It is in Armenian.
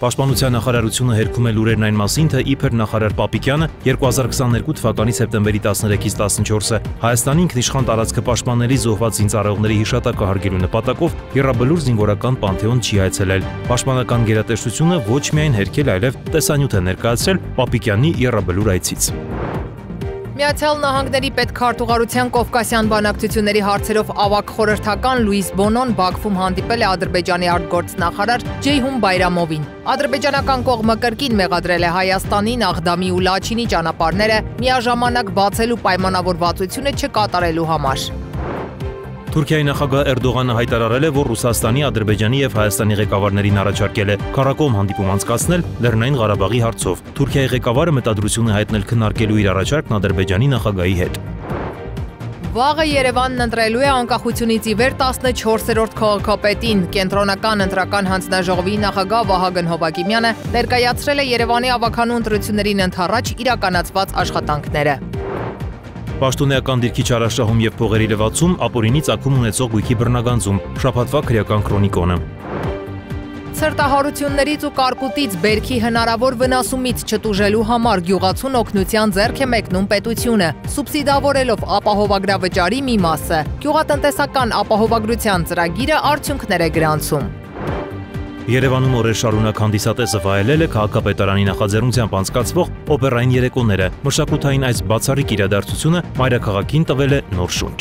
Պաշտպանության նախարարությունը հերքում է լուրերն այն մասին, թե իբր նախարար Պապիկյանը 2022 թվականի սեպտեմբերի 13-ից 14-ը Հայաստանի ինքնիշխան տարածքը պաշտպանելի զոհված զինծառայողների հիշատակը հարգելու նպատակով Եռաբլուր զինվորական պանթեոն չի այցելել։ Պաշտպանական գերատեսչությունը ոչ միայն հերքել, այլև տեսանյութ է ներկայացրել Պապիկյանի Եռաբլուր այցից։ Միացյալ Նահանգների պետքարտուղարության Կովկասյան բանակցությունների հարցերով ավակ խորհրդական Լուիս Բոնոն Բաքվում հանդիպել է Ադրբեջանի արտգործնախարար Ջեյհուն Բայրամովին։ Ադրբեջանական կողմը կրկին մեղադրել է Հայաստանին Աղդամի ու Լաչինի ճանապարհները միաժամանակ բացելու պայմանավորվածությունը չկատարելու համար։ Թուրքիայի նախագահ Էրդողանը հայտարարել է, որ Ռուսաստանի, Ադրբեջանի եւ Հայաստանի ղեկավարներին առաջարկել է քարակոմ հանդիպում անցկացնել Լեռնային Ղարաբաղի հարցով։ Թուրքիայի ղեկավարը մտադրություն է հայտնել քննարկելու իր առաջարկն Ադրբեջանի նախագահի հետ։ Վաղը Երևանն ընտրելու է անկախությունից ի վեր 14-րդ քաղաքապետին։ Կենտրոնական ընտրական հանձնաժողովի նախագահ Վահագն Հովակիմյանը ներկայացրել է Երևանի ավականու ընտրություններին ընթառաջ իրականացված աշխատանքները։ Պաշտոնեական դիրքի չարաշահում եւ փողերի լվացում ապօրինի ցակում ունեցող գույքի բռնագանձում շփատվա քրեական քրոնիկոնը։ Սրտահարություններից ու կարկուտից բերքի հնարավոր վնասումից չտուժելու համար գյուղացուն օգնության ձեռք է մեկնում պետությունը, սուբսիդավորելով ապահովագրավճարի մի մասը։ Գյուղատնտեսական ապահովագրության ծրագիրը արդյունքներ է գրանցում։ Երևանում օրեր շարունակ հանդիսատեսը վայելել է քաղաքապետարանի նախաձեռնությամբ անցկացվող օպերային երեկոները։ Մշակութային այս բացառիկ իրադարձությունը մայրաքաղաքին տվել է նոր շունչ։